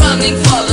running for